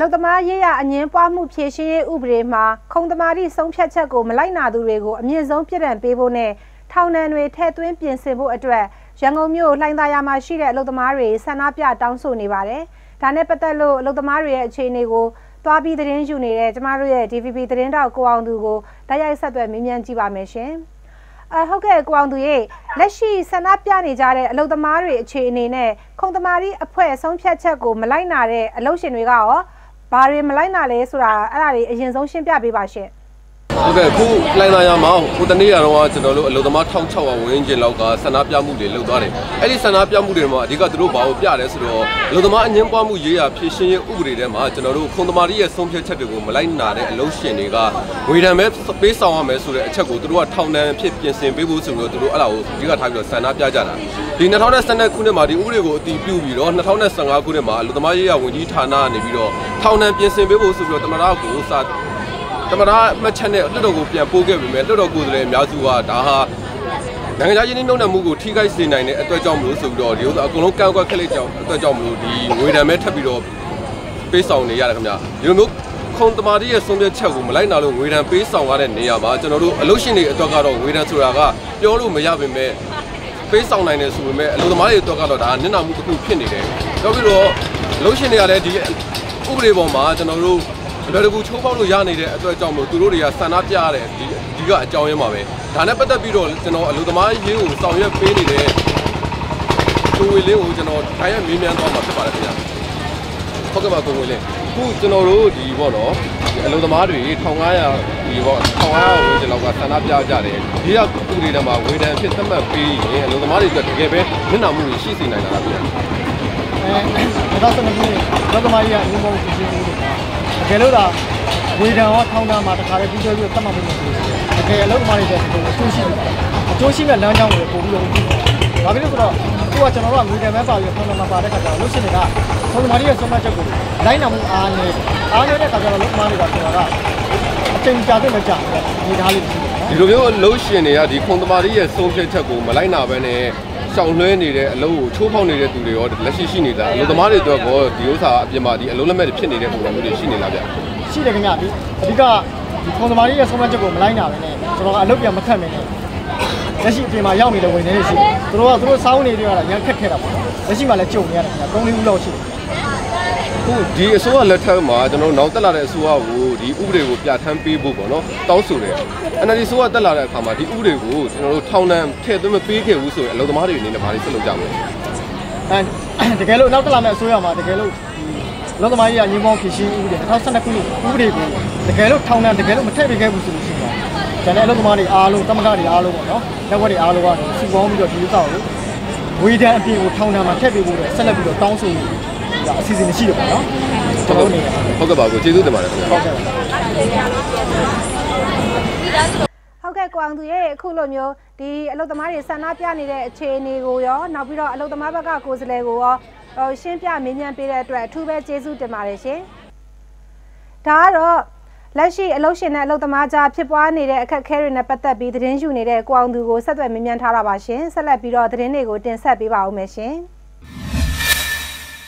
အလုသမားရေးရအငင်းပွားမှုဖြည့်ရှင်းရေးဥပဒေမှာခုံသမားသည့်ဆုံးဖြတ်ချက်ကိုမလိုက်နာသူတွေကိုအမြင့်ဆုံးပြစ်ဒဏ်ပေးဖို့နဲ့ထောင်ဒဏ်တွေထည့်သွင်းပြင်ဆင်ဖို့အတွက်ရန်ကုန်မြို့လှိုင်းသာယာမှာရှိတဲ့အလုသမားတွေဆန္ဒပြတောင်းဆိုနေပါတယ်။ဒါနဲ့ပတ်သက်လို့အလုသမားတွေရဲ့အခြေအနေကိုသွားပြီးသတင်းယူနေတဲ့ကျမတို့ရဲ့ DVB သတင်းတောက်ကိုအောင်သူကိုတိုက်ရိုက်ဆက်သွယ်မေးမြန်းကြည့်ပါမယ်ရှင်။အဟုတ်ကဲ့ကိုအောင်သူရေလက်ရှိဆန္ဒပြနေကြတဲ့အလုသမားတွေအခြေအနေနဲ့ခုံသမားသည့်အဖွဲ့ဆုံးဖြတ်ချက်ကိုမလိုက်နာတဲ့အလုရှင်တွေကရော ဘာတွေမလိုက်နာလဲဆိုတာအဲ့ဒါတွေအရင်ဆုံးရှင်းပြပေးပါရှင့် ဟုတ်ကဲ့ခုလိုင်းလာရမှာဟိုတနေ့ကတော့ကျွန်တော်တို့အလုံသမား1600ဝန်းကျင်လောက်ကဆန္ဒပြမှုတွေလုပ်သွားတယ်အဲ့ဒီဆန္ဒပြမှုတွေမှာအဓိကသူတို့ဘာလို့ပြတယ်ဆိုတော့အလုံသမားအငင်းပွားမှုရေးရာဖြည့်ရှင်းရေးဥပဒေထဲမှာကျွန်တော်တို့ခုံသမားရဲ့ဆုံးဖြတ်ချက်တွေကိုမလိုက်နာတဲ့အလုံရှင်တွေကဝေဒံပဲပေးဆောင်ရမယ်ဆိုတဲ့အချက်ကိုသူတို့ကထောင်ဒဏ်ဖြစ်ပြင်ဆင်ပေးဖို့ဆိုပြီးတော့သူတို့အဲ့ဒါကိုအဓိကထားပြီးတော့ဆန္ဒပြကြတာဒီ2012ခုနှစ်မှာဒီဥပဒေကိုအတည်ပြုပြီးတော့2015ခုနှစ်မှာအလုံသမားရေးရာဝန်ကြီးဌာနကနေပြီးတော့ထောင်ဒဏ်ပြင်ဆင်ပေးဖို့ဆိုပြီးတော့တမရကိုစာ တမနာမှတ်ချက်နဲ့လွှတ်တော်ကိုပြန်ပို့ခဲ့ပြီမဲ့လွှတ်တော်ကိုယ်စားလှယ်အများစုကဒါဟာနိုင်ငံခြားရင်းနှီးမြှုပ်နှံမှုကိုထိခိုက်စေနိုင်တဲ့အတွက်ကြောင့်မလို့ဆိုပြီးတော့ဒီဥစ္စာအကုန်လုံးကန့်ကွက်ခက်လိုက်ကြောင်းအတွက်ကြောင့်မလို့ဒီငွေဒဏ်ပဲထပ်ပြီးတော့ပေးဆောင်နေရတယ်ခင်ဗျာဒီလိုမျိုးခုံတမာတိရဲ့ဆုံးဖြတ်ချက်ကိုမလိုက်နာလို့ငွေဒဏ်ပေးဆောင်ရတဲ့နေရာမှာကျွန်တော်တို့အလုပ်ရှင်တွေအတွက်ကတော့ငွေဒဏ်ဆိုတာကပြောလို့မရပါပဲပေးဆောင်နိုင်တယ်ဆိုပေမဲ့အလုပ်သမားတွေအတွက်ကတော့ဒါနစ်နာမှုတစ်ခုဖြစ်နေတယ်။နောက်ပြီးတော့အလုပ်ရှင်တွေကလည်းဒီဥပဒေပေါ်မှာကျွန်တော်တို့ အလွယ်တကူချိုးပေါက်လို့ရနေတဲ့အတွက်ကြောင့်မို့သူတို့တွေကဆန္ဒပြရတယ်ဒီဒီကအကြောင်းရင်းပါပဲဒါနဲ့ပတ်သက်ပြီးတော့ကျွန်တော်အလူသမားရေးကိုဆောင်ရွက်ပေးနေတဲ့ကိုဝေလင်းကိုကျွန်တော်ထိုင်ရမေးမြန်းသွားမှာဖြစ်ပါတယ်ခင်ဗျာဟုတ်ကဲ့ပါကိုဝေလင်းခုကျွန်တော်တို့ဒီပေါ့နော်အလုံသမားတွေ1500ဒီပေါ့1500ဝန်းကျင်လောက်ကဆန္ဒပြကြတယ်ဒီကသူတွေတမှာဝေဒန်ဖြစ်သတ်မှတ်ပြီးရင်အလုံသမားတွေအတွက်တကယ်ပဲမျက်နှာမှုတွေရှိစေနိုင်တာလားဗျာအဲဒါဆိုရင်အလုံသမားကြီးကအရင်ကရှိရှိနေတယ်တ ကယ်လို့ဒါဝေဒံရောထောင်းတာမှာတခါလေးပြီးပြောပြီးသတ်မှတ်မှုမရှိဘူးတကယ်အလုပ်သမားတွေတဲ့အကျိုးရှိတယ်အကျိုးရှိတဲ့လမ်းကြောင်းတွေပို့ပြီးတော့ဘာဖြစ်လို့ဆိုတော့အခုကကျွန်တော်တို့ကငွေတယ်မဲပါပြီးထောင်းတာမှာပါတဲ့ခါကျတော့လို့ရှိနေတာထောင်းသမားတွေရဲ့ဆုံးမချက်ကိုလိုက်နာမှုအားနဲ့အားနေတဲ့ခါကျတော့လုပ်သမားတွေကကျွန်တော်ကအချိန်ကြာတဲ့မကြာနေသားလေးရှိတယ်ဒီလိုမျိုးလှုပ်ရှင်တွေကဒီခုံသမားရဲ့ဆုံးဖြတ်ချက်ကိုမလိုက်နာဘဲနဲ့ ရှောင်လွှဲနေတဲ့အလုပ်ကိုချိုးဖောက်နေတဲ့သူတွေရောလက်ရှိရှိနေတာအလုပ်သမားတွေတော့ကောဒီဥစ္စာအပြင်မှာဒီအလုံးလက်မဲ့တွေဖြစ်နေတဲ့ပုံစံမျိုးတွေရှိနေလားဗျရှိတယ်ခင်ဗျဒီအဓိကဒီခုံသမားရဲ့ဆုံးဖြတ်ချက်ကိုမလိုက်နာဘဲနဲ့ကျွန်တော်ကအလုပ်ပြန်မခတ်မင်းနဲ့လက်ရှိအပြင်မှာရောက်နေတဲ့ဝင်နေတဲ့ရှိတယ်သူတို့ကသူတို့စောင်းနေတွေကတော့ရန်ခက်ခဲတာပေါ့လက်ရှိမှာလည်းကြုံနေရတယ်ခင်ဗျ၃လေးဦးလောက်ရှိတယ် ခုဒီအစိုးရလက်ထက်မှာကျွန်တော်နောက်တက်လာတဲ့အစိုးရကိုဒီဥပဒေကိုပြဋ္ဌာန်းပေးဖို့ပေါ့နော်တောင်းဆိုတယ် NLD စိုးရတက်လာတဲ့အခါမှာဒီဥပဒေကိုကျွန်တော်တို့ထောင်ဒဏ်ထည့်သွင်းမပေးခဲ့ဘူးဆိုရင်အလုပ်သမားတွေအနေနဲ့ဘာတွေဆက်လုပ်ကြမလဲအဲတကယ်လို့နောက်တက်လာမယ့်အစိုးရမှာတကယ်လို့လောကမာကြီးကငင်းပေါင်းဖြစ်ရှင်းဥပဒေ2012ခုနှစ်ဥပဒေကိုတကယ်လို့ထောင်ဒဏ်တကယ်လို့မထည့်ပေးခဲ့ဘူးဆိုလို့ရှိရင်ကျန်တဲ့အလုပ်သမားတွေအားလုံးတမကတွေအားလုံးပေါ့နော်လက်ဝက်တွေအားလုံးကစုပေါင်းပြီးတော့ဒီဥစ္စာကိုဝေဒန်အပြင်ကိုထောင်ဒဏ်မှာထည့်ပေးဖို့ဆက်လက်ပြီးတော့တောင်းဆိုနေ ဒါအစီအစဉ်ရှိတယ်ပေါ့နော်ကျွန်တော်နေဟုတ်ကဲ့ပါကိုကျေးဇူးတင်ပါတယ်ခင်ဗျာဟုတ်ကဲ့ဟုတ်ကဲ့ကွန်သူရဲ့အခုလိုမျိုးဒီအလုသမားတွေဆန္ဒပြနေတဲ့အခြေအနေကိုရောနောက်ပြီးတော့အလုသမားဘက်ကကိုယ်စားလှယ်ကိုရောရှင်းပြမေးမြန်းပေးတဲ့အတွက်အထူးပဲကျေးဇူးတင်ပါတယ်ရှင်ဒါကတော့လက်ရှိအလုရှင်နဲ့အလုသမားကြားဖြစ်ပွားနေတဲ့အခက်အခဲတွေနဲ့ပတ်သက်ပြီးသတင်းယူနေတဲ့ကိုအောင်သူကိုဆက်သွယ်မေးမြန်းထားတာပါရှင်ဆက်လက်ပြီးတော့သတင်းတွေကိုတင်ဆက်ပေးပါဦးမယ်ရှင်